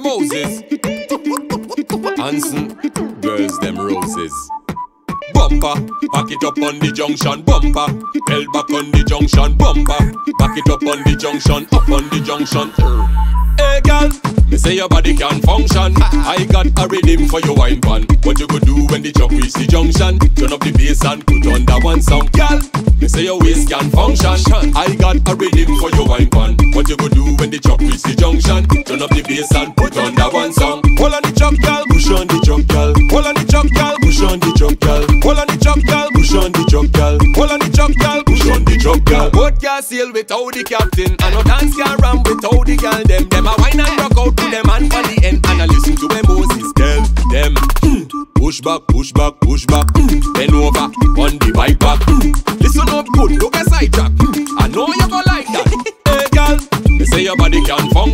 the Moses. Anson, girls them roses. Bumper, back it up on the junction. Bumper, held back on the junction. Bumper, back it up on the junction. Up on the junction. Er. Hey girl, me say your body can function. I got a rhythm for your wine pan. What you could do when the truck reach the junction? Turn up the bass and put on that one song, girl. Me say your waist can function. I got a rhythm for your wine pan. What you could do when the reach the junction? Turn up the bass and put on that one song. Hold on the truck, girl. Push on the truck, girl. Hold on the truck, girl. Push on the truck, girl. Hold on the truck, girl. Push on the truck, girl. Hold on the truck, girl. Push on the truck, girl. Boat can sail without the captain, and no dance can run without the girl. Them, them a wine and rock out to them and for the end, and I listen to them Moses. Tell them, mm, push back, push back, push back, mm, bend over on the bike back. Mm, listen up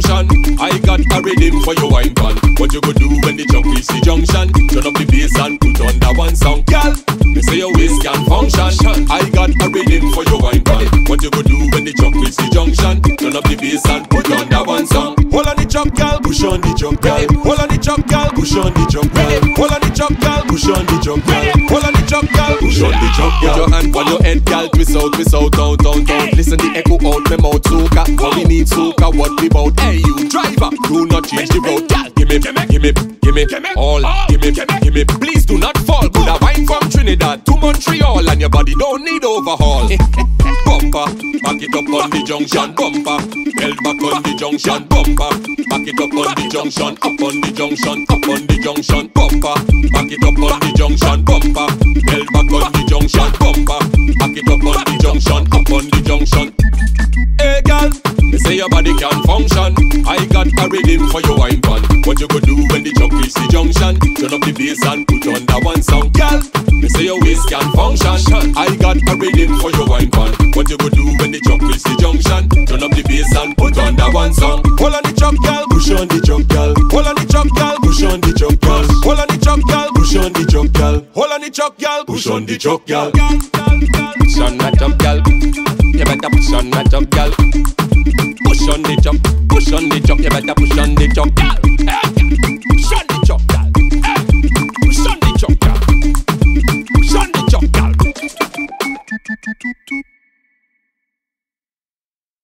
function. I got a rhythm for your wine pan. What you go do when the truck reach the junction? Turn up the bass and put on that one song, girl. Me say your waist can function. I got a rhythm for your wine pan. What you go do when the truck reach the junction? Turn up the bass and put on that one song. Hold on the truck, girl. Push on the truck, girl. Hold on the truck, girl. Push on the truck, girl. Hold on the truck, girl. Push on the truck, girl. On the truck, girl. Push on the truck, girl. Put your hand on your head, girl. Twist out, twist out, down, down, down. Listen the echo out my mouth, soca. What we need, soca. What we bout? Hey, you driver, do not change the road, girl. Give me, give me, give me, give me all. Oh, give me, give me. Please do not fall. Good a wine from Trinidad to Montreal, and your body don't need overhaul. Bumper, back it up on the junction. Bumper, held back on the junction. Bumper, back it up on the junction. Up on the junction. Up on the junction. Bumper, back it up on the junction. Bumper, Hey girl, me say your body can function. I got a rhythm for your wine pan. What you could do when the truck reach the junction? Turn up the bass and put on that one song, girl. Me say your waist can function. I got a rhythm for your wine pan. What you could do when the truck reach the junction? Turn up the bass and put on that one song. Hold on the truck, girl. Push on the truck, girl. Hold on the truck, girl. Push on the truck, girl. Hold on the truck, girl. Push on the truck, girl. Hold on the truck, girl. Push on the truck, girl. Push on that truck, girl. You better push on that jump, girl. Push on the jump, push on the jump, You better push on the jump, girl.